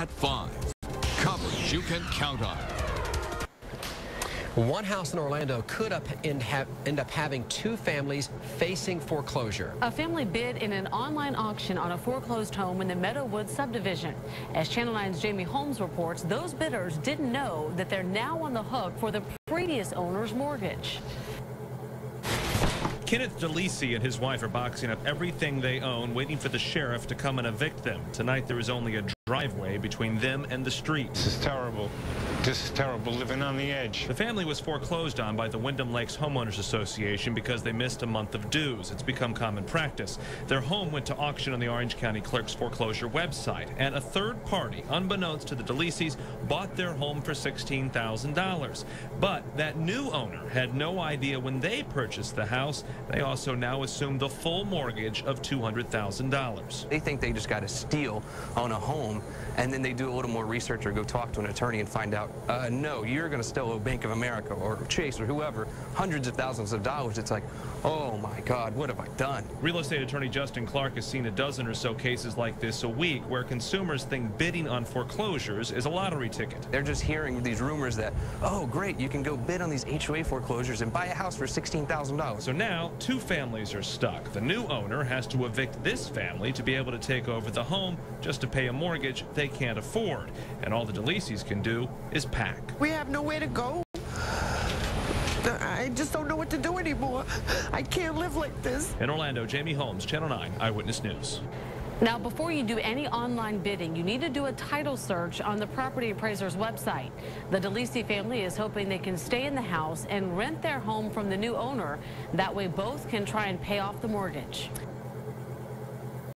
at 5. Coverage you can count on. One house in Orlando could up end, end, up having two families facing foreclosure. A family bid in an online auction on a foreclosed home in the Meadow Woods subdivision. As Channel 9's Jamie Holmes reports, those bidders didn't know that they're now on the hook for the previous owner's mortgage. Kenneth DeLisi and his wife are boxing up everything they own, waiting for the sheriff to come and evict them. Tonight, there is only a driveway between them and the street. This is terrible. This is terrible, living on the edge. The family was foreclosed on by the Wyndham Lakes Homeowners Association because they missed a month of dues. It's become common practice. Their home went to auction on the Orange County Clerk's foreclosure website, and a third party, unbeknownst to the DeLisis, bought their home for $16,000. But that new owner had no idea when they purchased the house. They also now assume the full mortgage of $200,000. They think they just got a steal on a home, and then they do a little more research or go talk to an attorney and find out uh, no, you're going to still owe Bank of America or Chase or whoever hundreds of thousands of dollars. It's like, oh my God, what have I done? Real estate attorney Justin Clark has seen a dozen or so cases like this a week where consumers think bidding on foreclosures is a lottery ticket. They're just hearing these rumors that, oh, great, you can go bid on these HOA foreclosures and buy a house for $16,000. So now two families are stuck. The new owner has to evict this family to be able to take over the home just to pay a mortgage they can't afford. And all the DeLisis can do is pack. We have nowhere to go. I just don't know what to do anymore. I can't live like this. In Orlando, Jamie Holmes, Channel 9 Eyewitness News. Now, before you do any online bidding, you need to do a title search on the property appraiser's website. The DeLisi family is hoping they can stay in the house and rent their home from the new owner. That way, both can try and pay off the mortgage.